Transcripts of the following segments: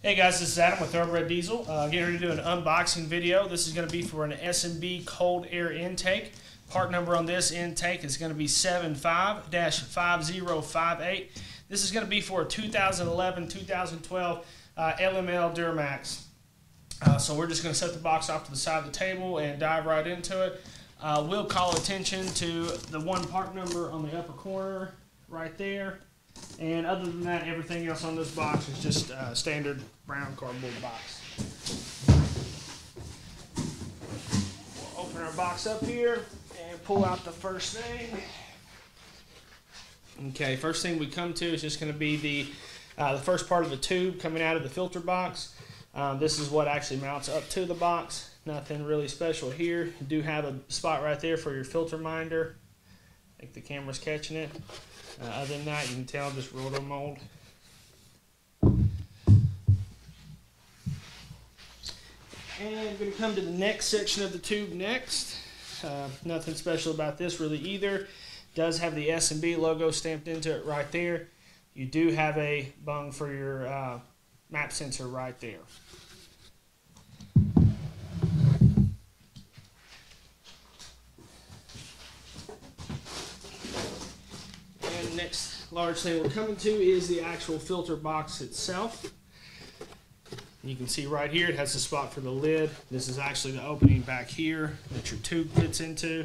Hey guys, this is Adam with Thoroughbred Diesel. Uh, getting ready to do an unboxing video. This is going to be for an S&B cold air intake. Part number on this intake is going to be 75-5058. This is going to be for a 2011-2012 uh, LML Duramax. Uh, so we're just going to set the box off to the side of the table and dive right into it. Uh, we'll call attention to the one part number on the upper corner right there. And other than that, everything else on this box is just uh, standard brown cardboard box. We'll open our box up here and pull out the first thing. Okay, first thing we come to is just going to be the uh, the first part of the tube coming out of the filter box. Um, this is what actually mounts up to the box. Nothing really special here. You do have a spot right there for your filter minder. Think the camera's catching it. Uh, other than that, you can tell just roto mold. And we're going to come to the next section of the tube next. Uh, nothing special about this really either. Does have the S&B logo stamped into it right there. You do have a bung for your uh, map sensor right there. And next large thing we're coming to is the actual filter box itself. You can see right here it has a spot for the lid. This is actually the opening back here that your tube fits into.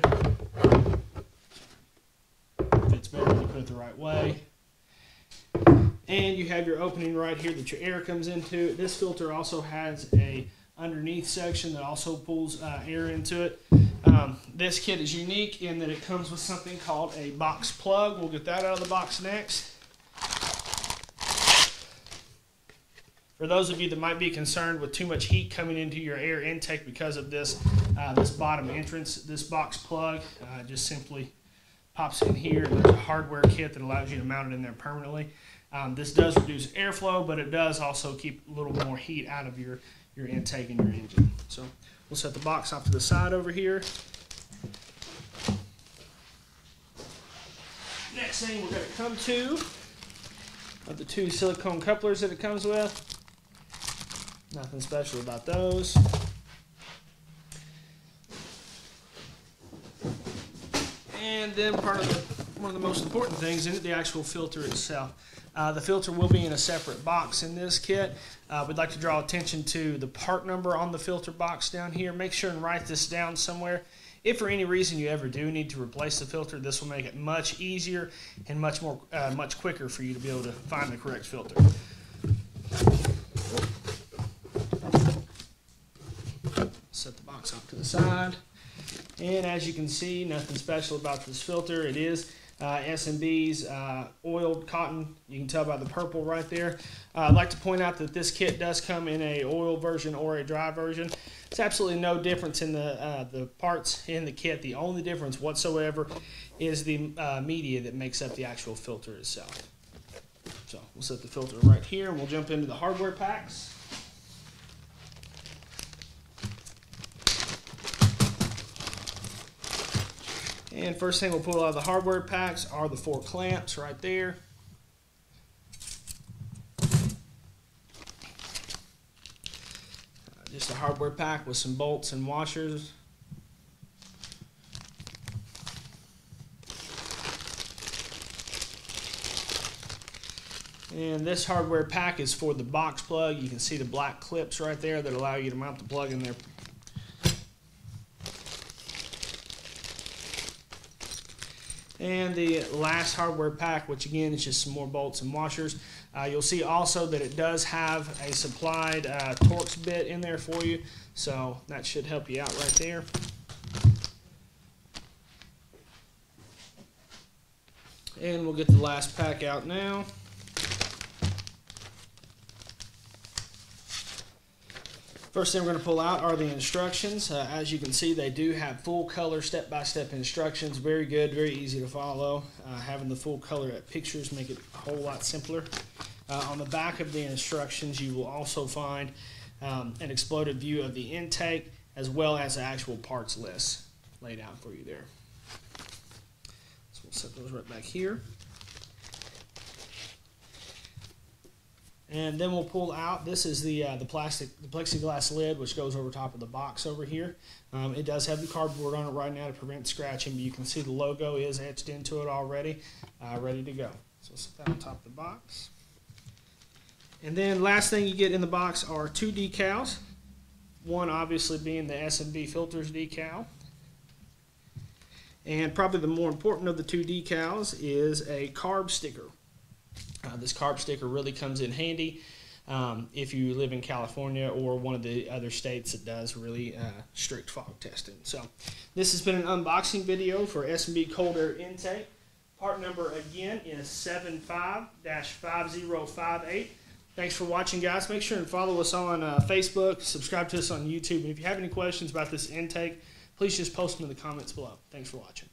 Fits better if you put it the right way. And you have your opening right here that your air comes into. This filter also has a underneath section that also pulls uh, air into it. Um, this kit is unique in that it comes with something called a box plug. We'll get that out of the box next. For those of you that might be concerned with too much heat coming into your air intake because of this, uh, this bottom entrance, this box plug uh, just simply pops in here. There's a hardware kit that allows you to mount it in there permanently. Um, this does reduce airflow, but it does also keep a little more heat out of your, your intake and your engine. So we'll set the box off to the side over here. Next thing we're going to come to are the two silicone couplers that it comes with. Nothing special about those. And then part of the, one of the most important things in it, the actual filter itself. Uh, the filter will be in a separate box in this kit. Uh, we'd like to draw attention to the part number on the filter box down here. Make sure and write this down somewhere. If for any reason you ever do need to replace the filter, this will make it much easier and much more, uh, much quicker for you to be able to find the correct filter. Set the box off to the side. And as you can see, nothing special about this filter. It is uh, S&B's uh, oiled cotton. You can tell by the purple right there. Uh, I'd like to point out that this kit does come in a oil version or a dry version. It's absolutely no difference in the uh, the parts in the kit. The only difference whatsoever is the uh, media that makes up the actual filter itself. So we'll set the filter right here and we'll jump into the hardware packs. And first thing we'll pull out of the hardware packs are the four clamps right there. Uh, just a hardware pack with some bolts and washers. And this hardware pack is for the box plug. You can see the black clips right there that allow you to mount the plug in there and the last hardware pack, which again is just some more bolts and washers. Uh, you'll see also that it does have a supplied uh, Torx bit in there for you, so that should help you out right there. And we'll get the last pack out now. First thing we're going to pull out are the instructions. Uh, as you can see, they do have full color step-by-step -step instructions. Very good, very easy to follow. Uh, having the full color at pictures make it a whole lot simpler. Uh, on the back of the instructions, you will also find um, an exploded view of the intake as well as the actual parts list laid out for you there. So we'll set those right back here. And then we'll pull out, this is the, uh, the plastic, the plexiglass lid, which goes over top of the box over here. Um, it does have the cardboard on it right now to prevent scratching, but you can see the logo is etched into it already, uh, ready to go. So set that on top of the box. And then last thing you get in the box are two decals. One obviously being the S&B Filters decal. And probably the more important of the two decals is a carb sticker. Uh, this carb sticker really comes in handy um, if you live in California or one of the other states that does really uh, strict fog testing. So this has been an unboxing video for S&B Cold Air Intake. Part number again is 75-5058. Thanks for watching, guys. Make sure and follow us on uh, Facebook, subscribe to us on YouTube, and if you have any questions about this intake, please just post them in the comments below. Thanks for watching.